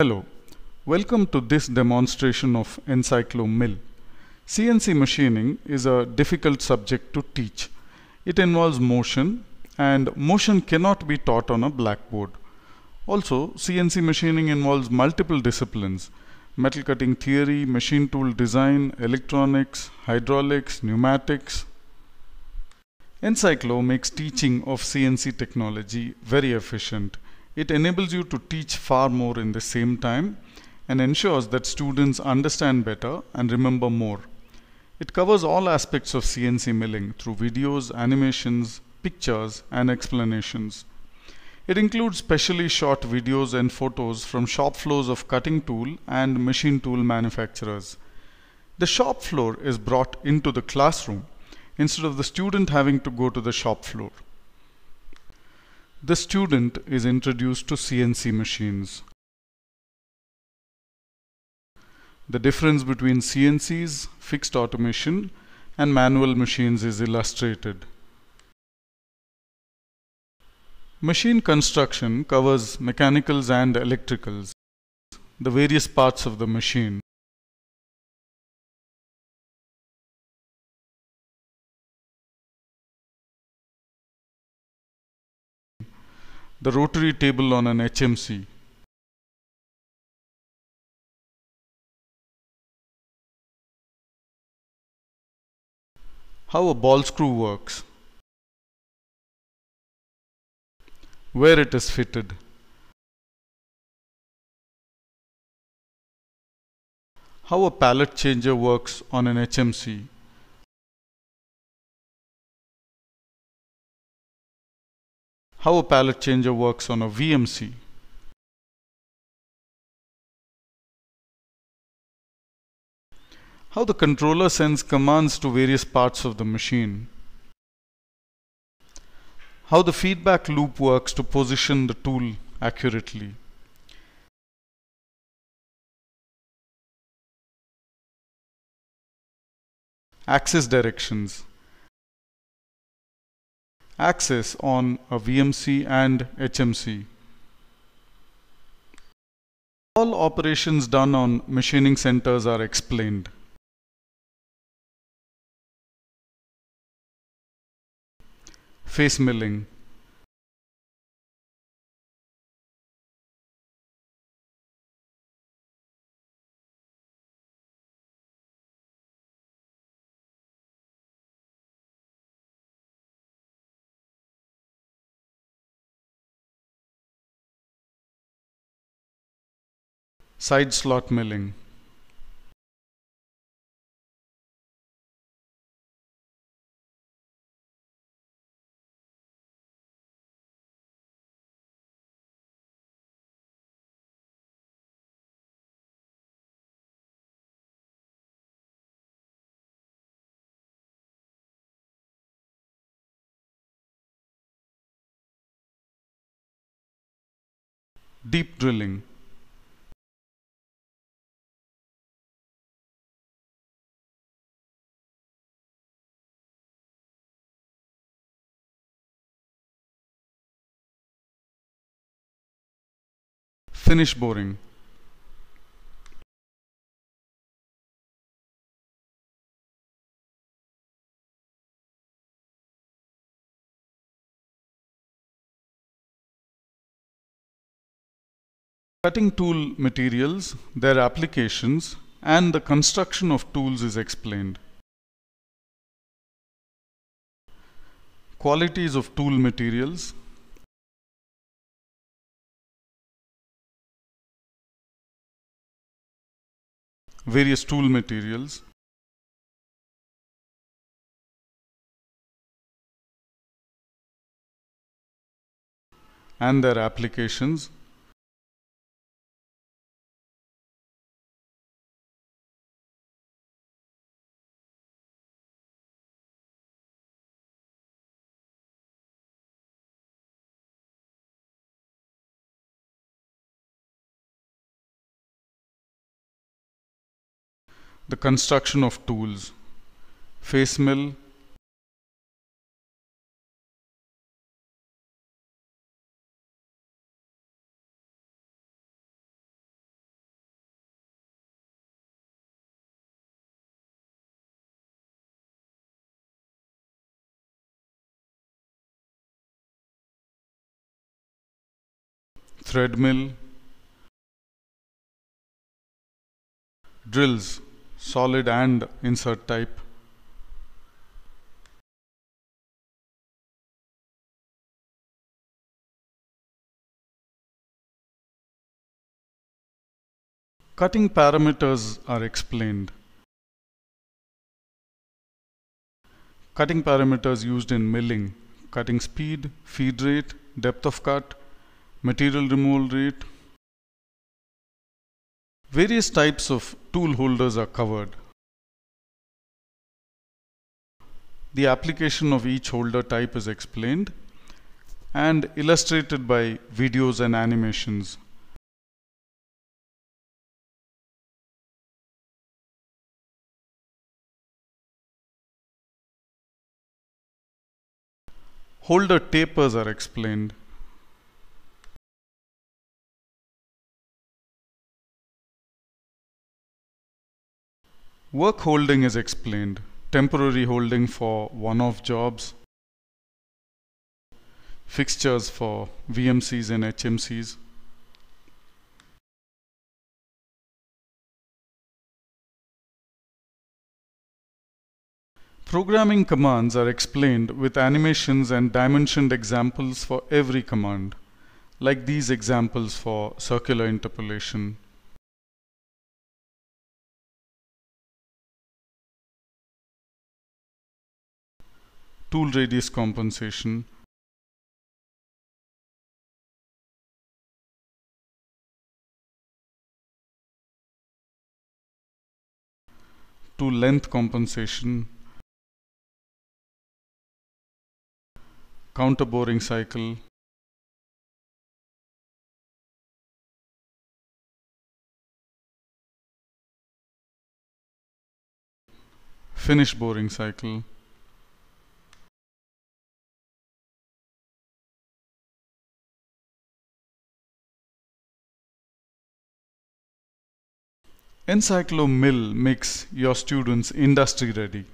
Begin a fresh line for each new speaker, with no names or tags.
Hello, welcome to this demonstration of NCyclo Mill. CNC machining is a difficult subject to teach. It involves motion and motion cannot be taught on a blackboard. Also, CNC machining involves multiple disciplines metal cutting theory, machine tool design, electronics, hydraulics, pneumatics. NCyclo makes teaching of CNC technology very efficient. It enables you to teach far more in the same time and ensures that students understand better and remember more. It covers all aspects of CNC milling through videos, animations, pictures, and explanations. It includes specially shot videos and photos from shop floors of cutting tool and machine tool manufacturers. The shop floor is brought into the classroom instead of the student having to go to the shop floor. The student is introduced to CNC machines. The difference between CNCs, fixed automation, and manual machines is illustrated. Machine construction covers mechanicals and electricals, the various parts of the machine. The rotary table on an HMC. How a ball screw works. Where it is fitted. How a pallet changer works on an HMC. How a pallet changer works on a VMC. How the controller sends commands to various parts of the machine. How the feedback loop works to position the tool accurately. Axis directions. Axis on a VMC and HMC. All operations done on machining centers are explained. Face milling. Side slot milling. Deep drilling. Finish boring. Cutting tool materials, their applications, and the construction of tools is explained. Qualities of tool materials. Various tool materials. and their applications the construction of tools, face mill, thread mill, drills, solid and insert type, Cutting parameters are explained. Cutting parameters used in milling, cutting speed, feed rate, depth of cut, material removal rate. Various types of tool holders are covered. The application of each holder type is explained and illustrated by videos and animations. Holder tapers are explained. Work holding is explained. Temporary holding for one-off jobs. Fixtures for VMCs and HMCs. Programming commands are explained with animations and dimensioned examples for every command, like these examples for circular interpolation. Tool radius compensation, tool length compensation, counter boring cycle. Finish boring cycle NCyclo Mill makes your students industry ready.